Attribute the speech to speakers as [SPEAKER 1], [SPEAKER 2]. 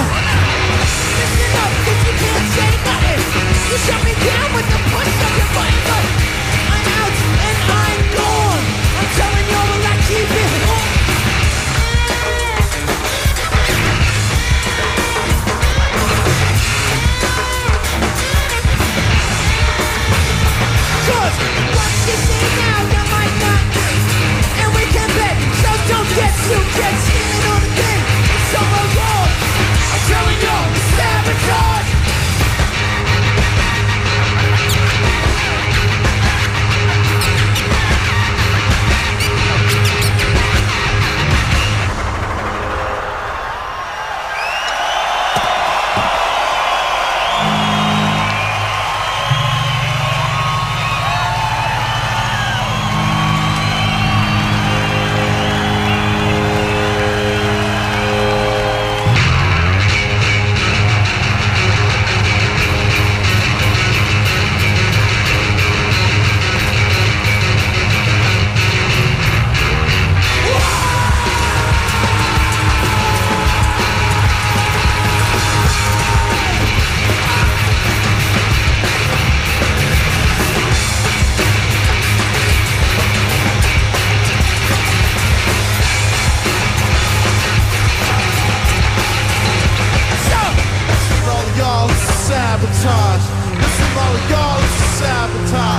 [SPEAKER 1] Listen up, cause you can't say nothing. You shut me down with a punch.
[SPEAKER 2] sabotage. This is about y'all, this is sabotage.